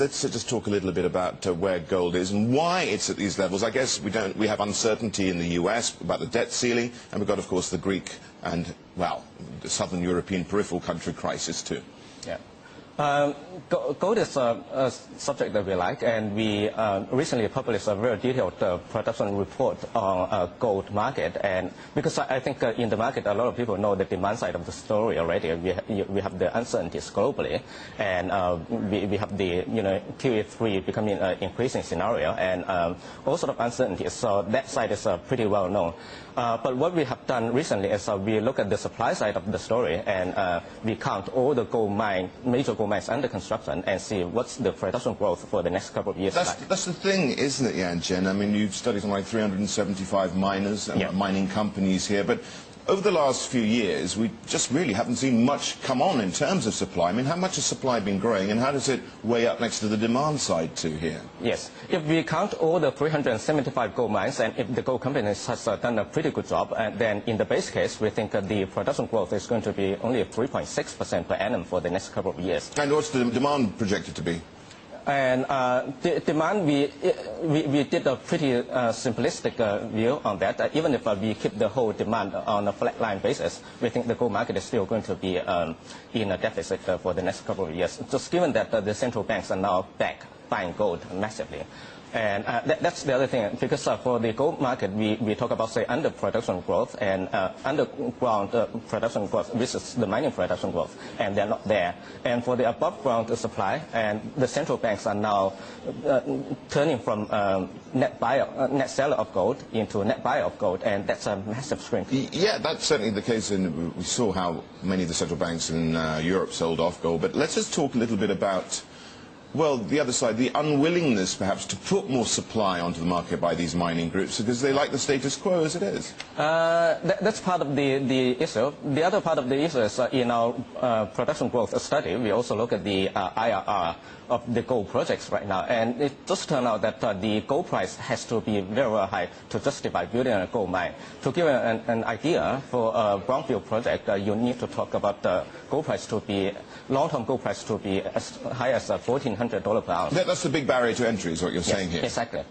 Let's uh, just talk a little bit about uh, where gold is and why it's at these levels. I guess we, don't, we have uncertainty in the US about the debt ceiling, and we've got, of course, the Greek and, well, the southern European peripheral country crisis, too. Yeah. Um, gold is a, a, subject that we like, and we uh, recently published a very detailed uh, production report on uh, gold market. And because I, I think uh, in the market, a lot of people know the demand side of the story already. We, ha we have the uncertainties globally, and uh, we, we have the you know QE3 becoming an increasing scenario, and um, all sort of uncertainties. So that side is uh, pretty well known. but what we have done recently is we look at the supply side of the story, and we count all the gold mine, major gold mines under construction and see what's the production growth for the next couple of years. That's, that's the thing, isn't it, Yan I mean, you've studied something like 375 miners and yeah. mining companies here, but over the last few years, we just really haven't seen much come on in terms of supply. I mean, how much has supply been growing, and how does it weigh up next to the demand side too here? Yes. If we count all the 375 gold mines, and if the gold companies has uh, done a pretty good job, and then in the base case, we think uh, the production growth is going to be only 3.6% per annum for the next couple of years. And what's the demand projected to be? And uh, the demand, we, we, we did a pretty uh, simplistic uh, view on that. Uh, even if uh, we keep the whole demand on a flat line basis, we think the gold market is still going to be um, in a deficit uh, for the next couple of years. Just given that the central banks are now back buying gold massively. And uh, that, that's the other thing, because uh, for the gold market, we, we talk about, say, under production growth and uh, underground uh, production growth which is the mining production growth, and they're not there. And for the above ground supply, and the central banks are now uh, turning from um, net buyer, uh, net seller of gold into net buyer of gold, and that's a massive swing. Yeah, that's certainly the case, and we saw how many of the central banks in Europe sold off gold. But let's just talk a little bit about well, the other side, the unwillingness perhaps to put more supply onto the market by these mining groups because they like the status quo as it is? Uh, that, that's part of the, the issue. The other part of the issue is uh, in our uh, production growth study, we also look at the uh, IRR of the gold projects right now. And it just turned out that uh, the gold price has to be very, very high to justify building a gold mine. To give an, an idea, for a brownfield project, uh, you need to talk about the gold price to be, long-term gold price to be as high as $1,400 per ounce. That, that's the big barrier to entry is what you're yes, saying here. Exactly.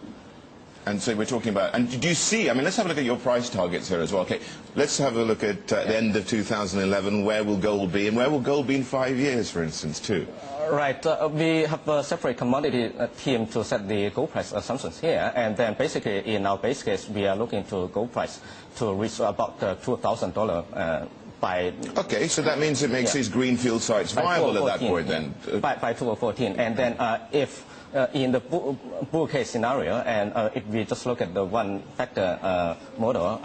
And so we're talking about, and do you see, I mean, let's have a look at your price targets here as well. Okay, let's have a look at uh, the end of 2011, where will gold be, and where will gold be in five years, for instance, too? Right. Uh, we have a separate commodity uh, team to set the gold price assumptions here. And then basically in our base case, we are looking to gold price to reach about uh, $2,000 uh, by... Okay, so that means it makes yeah. these greenfield sites viable at that point then? By, by 2014. And then uh, if uh, in the bull, bull, case scenario, and uh, if we just look at the one factor uh, model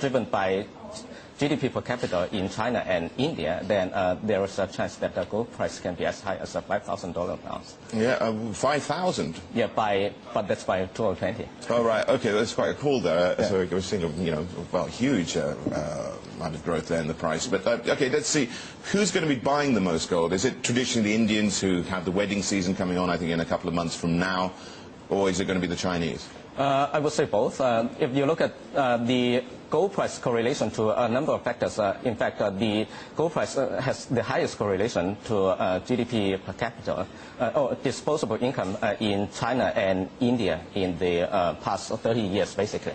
driven by GDP per capita in China and India, then uh, there is a chance that the gold price can be as high as $5,000 per ounce. Yeah, uh, 5,000? Yeah, by, but that's by 2020. Oh, right. Okay, that's quite cool there. Yeah. So we're seeing, you know, well, huge uh, uh, amount of growth there in the price. But, uh, okay, let's see. Who's going to be buying the most gold? Is it traditionally the Indians who have the wedding season coming on, I think, in a couple of months from now? Or is it going to be the Chinese? Uh, I would say both. Uh, if you look at uh, the gold price correlation to a number of factors, uh, in fact, uh, the gold price uh, has the highest correlation to GDP per capita or disposable income in China and India in the past 30 years, basically.